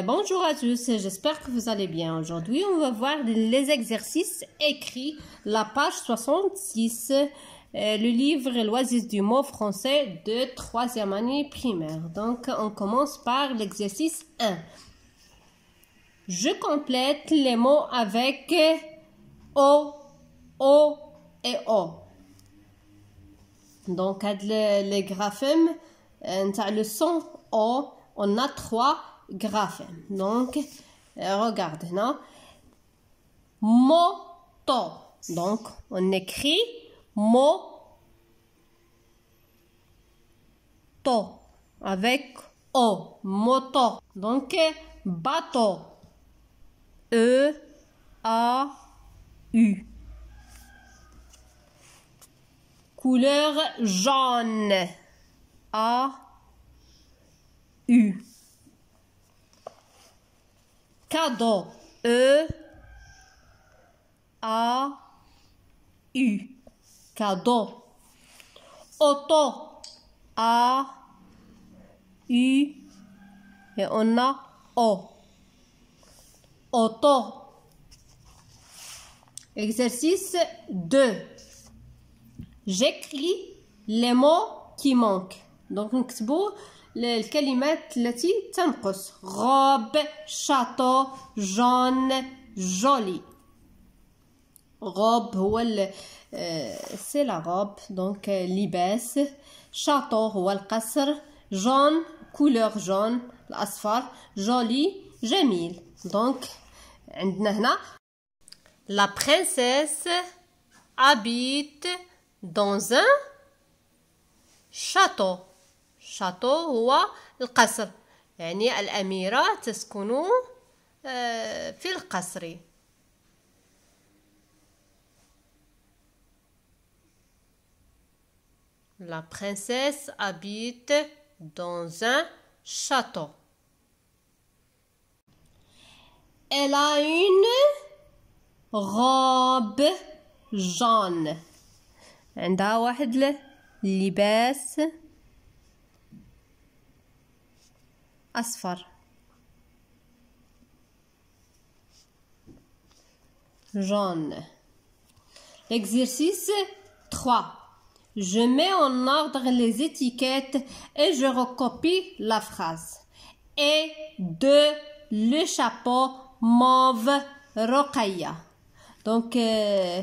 Euh, bonjour à tous, j'espère que vous allez bien. Aujourd'hui, on va voir les exercices écrits, la page 66, euh, le livre L'Oasis du mot français de troisième année primaire. Donc, on commence par l'exercice 1. Je complète les mots avec O, O et O. Donc, les, les graphèmes, euh, le son O, on a trois Donc, euh, regarde, non? Moto. Donc, on écrit moto avec O. Moto. Donc, bateau. E, A, U. Couleur jaune. A, U. Cadeau. E, A, U. Cadeau. Auto. A, U. Et on a O. Auto. Exercice 2. J'écris les mots qui manquent. Donc نكتبوا الكلمات التي تنقص. robe château jaune joli robe هو سي لا روب دونك لباس شاطو هو القصر. جون كولور جون. الاصفر جولي جميل. دونك عندنا هنا. La princesse habite dans un château. Château هو القصر يعني الأميرة تسكن في القصر. La princesse habite dans un château. Elle a une robe jaune عندها واحد اللباس أصفر jaune Exercice 3 Je mets en ordre les étiquettes et je recopie la phrase. Et de le chapeau mauve Rokaya. Donc, euh,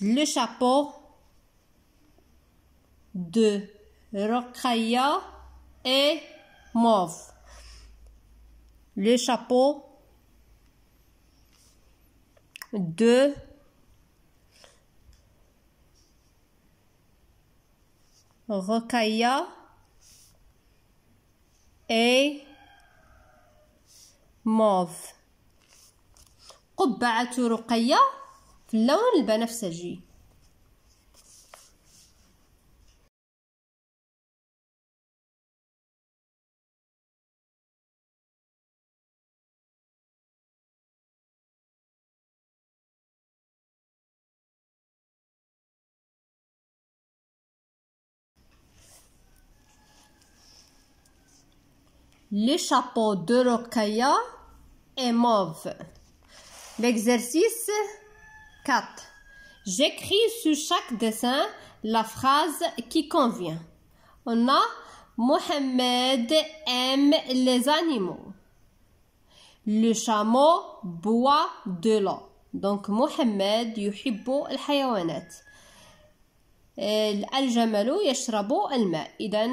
le chapeau de رقية اي موف لي شابو دو غوكايا اي موف قبعة رقية في اللون البنفسجي. Le chapeau de Rokaya est mauve. L'exercice 4. J'écris sur chaque dessin la phrase qui convient. On a Mohamed aime les animaux. Le chameau boit de l'eau. Donc Mohamed يحب الحيوانات. الجمل يشرب الماء. إذا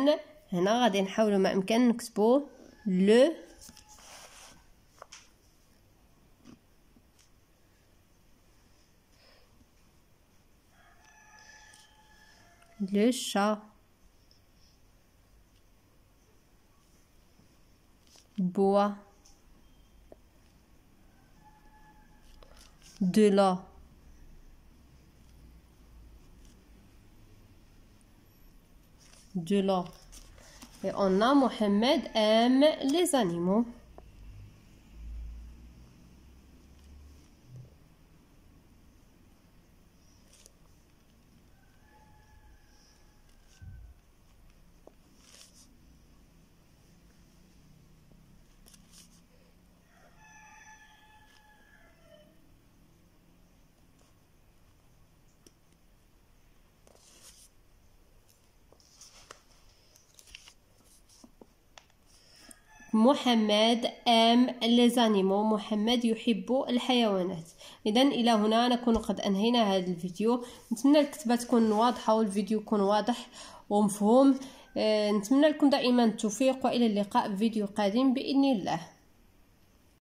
هنا غادي نحاولوا ما إمكان نكتبوا le chat boit de l'eau. De l'eau. Et on a Mohamed aime les animaux. محمد les animaux محمد يحب الحيوانات. اذا إلى هنا نكون قد أنهينا هذا الفيديو. نتمنى الكتابة تكون واضحة والفيديو يكون واضح ومفهوم. آه، نتمنى لكم دائما التوفيق وإلى اللقاء في فيديو قادم بإذن الله.